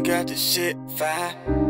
got the shit fine.